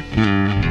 Mm-hmm.